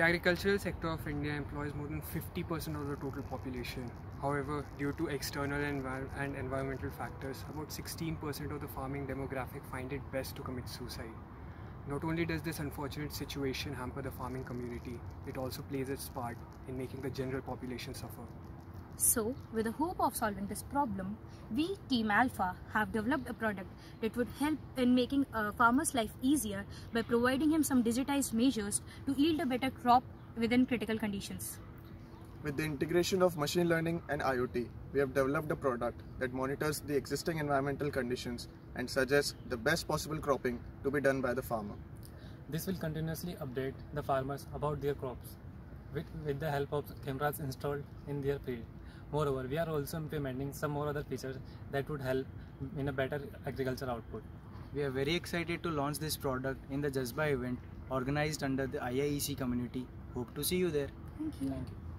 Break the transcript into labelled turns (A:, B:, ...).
A: agricultural sector of India employs more than 50% of the total population. However, due to external and environmental factors, about 16% of the farming demographic find it best to commit suicide. Not only does this unfortunate situation hamper the farming community, it also plays its part in making the general population suffer.
B: So, with the hope of solving this problem, we, Team Alpha, have developed a product that would help in making a farmer's life easier by providing him some digitized measures to yield a better crop within critical conditions.
C: With the integration of machine learning and IoT, we have developed a product that monitors the existing environmental conditions and suggests the best possible cropping to be done by the farmer.
D: This will continuously update the farmers about their crops with, with the help of cameras installed in their field. Moreover, we are also implementing some more other features that would help in a better agriculture output.
E: We are very excited to launch this product in the Jazbaa event organized under the IIEC community. Hope to see you there.
B: Thank you.
D: Thank you.